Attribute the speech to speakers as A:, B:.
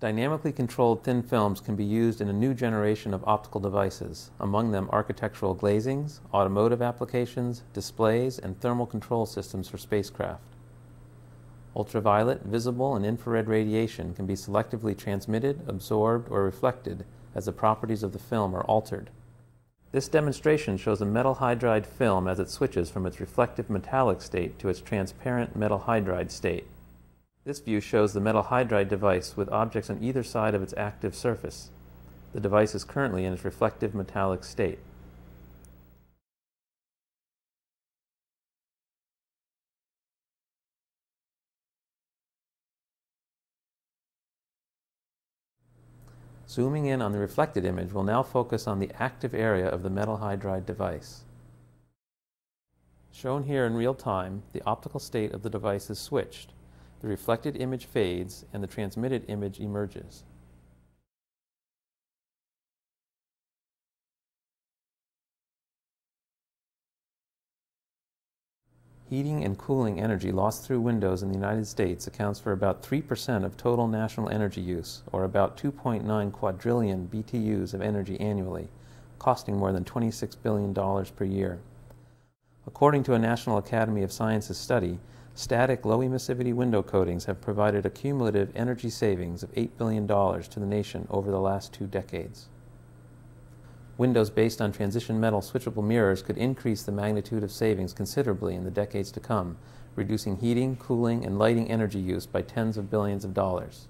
A: Dynamically controlled thin films can be used in a new generation of optical devices, among them architectural glazings, automotive applications, displays, and thermal control systems for spacecraft. Ultraviolet, visible, and infrared radiation can be selectively transmitted, absorbed, or reflected as the properties of the film are altered. This demonstration shows a metal hydride film as it switches from its reflective metallic state to its transparent metal hydride state. This view shows the metal hydride device with objects on either side of its active surface. The device is currently in its reflective metallic state. Zooming in on the reflected image we'll now focus on the active area of the metal hydride device. Shown here in real time, the optical state of the device is switched the reflected image fades and the transmitted image emerges. Heating and cooling energy lost through windows in the United States accounts for about 3% of total national energy use, or about 2.9 quadrillion BTUs of energy annually, costing more than $26 billion per year. According to a National Academy of Sciences study, Static low emissivity window coatings have provided a cumulative energy savings of $8 billion to the nation over the last two decades. Windows based on transition metal switchable mirrors could increase the magnitude of savings considerably in the decades to come, reducing heating, cooling, and lighting energy use by tens of billions of dollars.